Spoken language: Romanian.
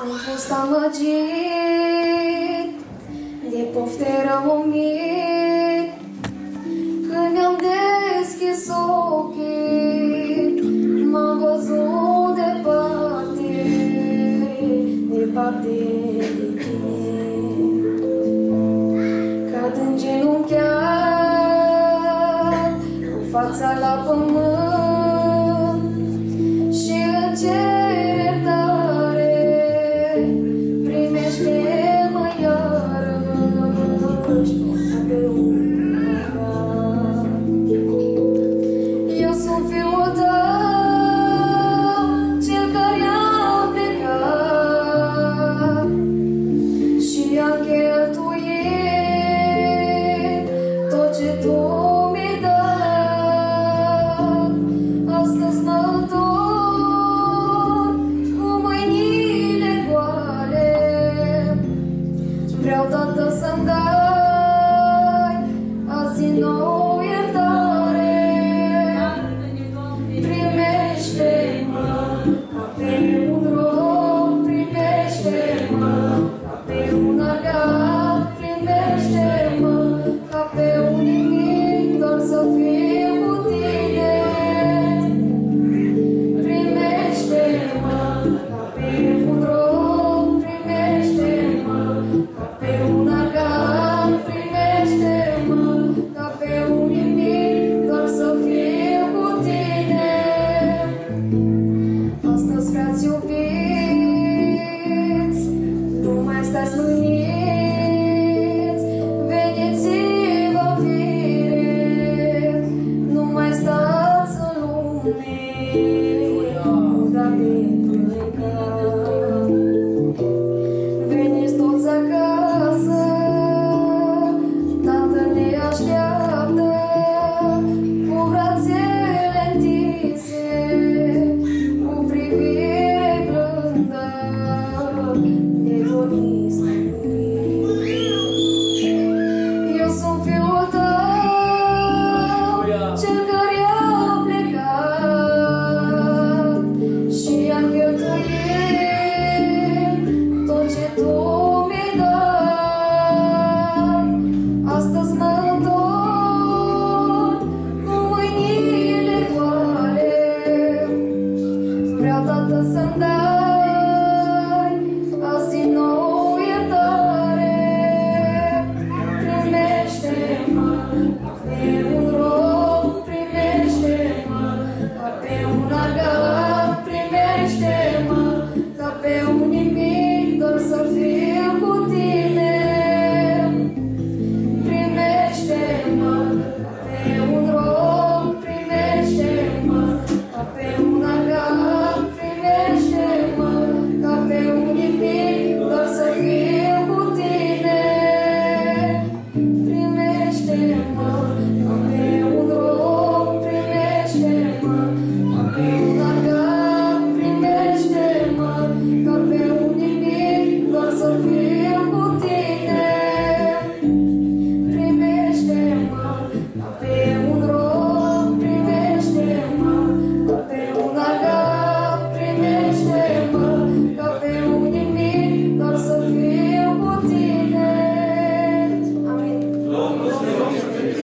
Am fost amăgit de pofte răumit. Când mi-am deschis ochii M-am văzut departe, departe de tine. Cad în genunchiat, cu fața la pământ you. nossa.